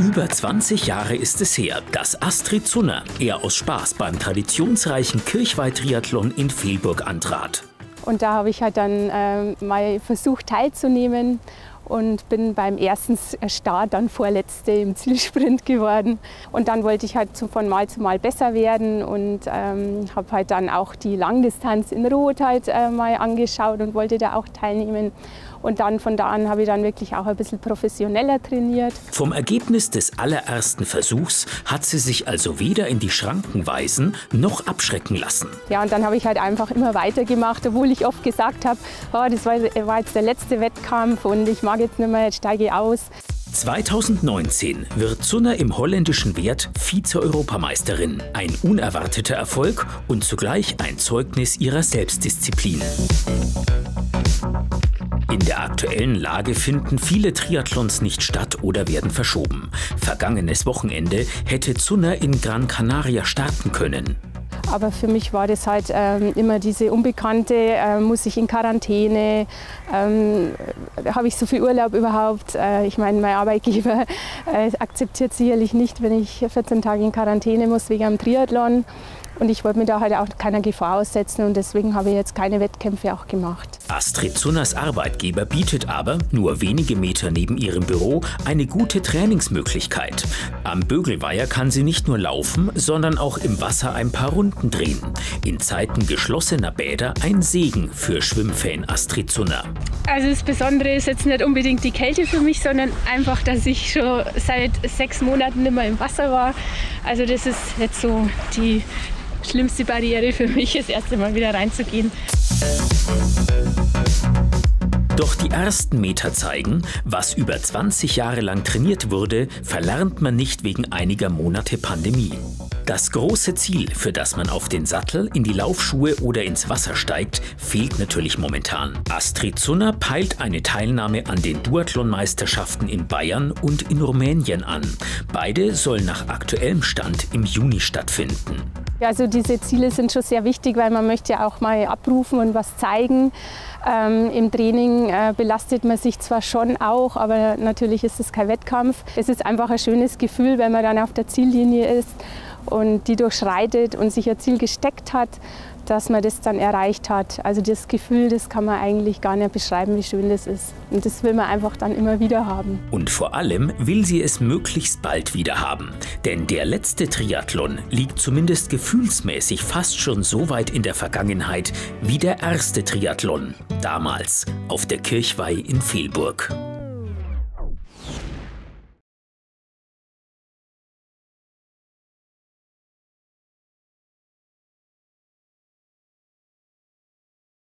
Über 20 Jahre ist es her, dass Astrid Zunner eher aus Spaß beim traditionsreichen Kirchweih-Triathlon in Fehlburg antrat. Und da habe ich halt dann äh, mal versucht teilzunehmen und bin beim ersten Start dann Vorletzte im Zielsprint geworden. Und dann wollte ich halt von Mal zu Mal besser werden und ähm, habe halt dann auch die Langdistanz in Rot halt äh, mal angeschaut und wollte da auch teilnehmen. Und dann von da an habe ich dann wirklich auch ein bisschen professioneller trainiert. Vom Ergebnis des allerersten Versuchs hat sie sich also weder in die Schranken weisen noch abschrecken lassen. Ja, und dann habe ich halt einfach immer weitergemacht, obwohl ich oft gesagt habe, oh, das war, war jetzt der letzte Wettkampf und ich mag jetzt nicht mehr, jetzt steige ich aus. 2019 wird Zunner im holländischen Wert Vize-Europameisterin. Ein unerwarteter Erfolg und zugleich ein Zeugnis ihrer Selbstdisziplin. In der aktuellen Lage finden viele Triathlons nicht statt oder werden verschoben. Vergangenes Wochenende hätte Zunner in Gran Canaria starten können. Aber für mich war das halt ähm, immer diese Unbekannte, äh, muss ich in Quarantäne, ähm, habe ich so viel Urlaub überhaupt? Äh, ich meine, mein Arbeitgeber äh, akzeptiert sicherlich nicht, wenn ich 14 Tage in Quarantäne muss wegen einem Triathlon. Und ich wollte mir da halt auch keiner Gefahr aussetzen und deswegen habe ich jetzt keine Wettkämpfe auch gemacht. Astrid Zunners Arbeitgeber bietet aber, nur wenige Meter neben ihrem Büro, eine gute Trainingsmöglichkeit. Am Bögelweiher kann sie nicht nur laufen, sondern auch im Wasser ein paar Runden drehen. In Zeiten geschlossener Bäder ein Segen für Schwimmfan Astrid Zunner. Also das Besondere ist jetzt nicht unbedingt die Kälte für mich, sondern einfach, dass ich schon seit sechs Monaten mehr im Wasser war. Also das ist jetzt so die schlimmste Barriere für mich, das erste Mal wieder reinzugehen. Doch die ersten Meter zeigen, was über 20 Jahre lang trainiert wurde, verlernt man nicht wegen einiger Monate Pandemie. Das große Ziel, für das man auf den Sattel, in die Laufschuhe oder ins Wasser steigt, fehlt natürlich momentan. Astrid Zunner peilt eine Teilnahme an den Duathlon-Meisterschaften in Bayern und in Rumänien an. Beide sollen nach aktuellem Stand im Juni stattfinden. Also diese Ziele sind schon sehr wichtig, weil man möchte ja auch mal abrufen und was zeigen. Ähm, Im Training äh, belastet man sich zwar schon auch, aber natürlich ist es kein Wettkampf. Es ist einfach ein schönes Gefühl, wenn man dann auf der Ziellinie ist und die durchschreitet und sich ein Ziel gesteckt hat dass man das dann erreicht hat. Also das Gefühl, das kann man eigentlich gar nicht beschreiben, wie schön das ist. Und das will man einfach dann immer wieder haben. Und vor allem will sie es möglichst bald wieder haben. Denn der letzte Triathlon liegt zumindest gefühlsmäßig fast schon so weit in der Vergangenheit wie der erste Triathlon, damals auf der Kirchweih in Fehlburg.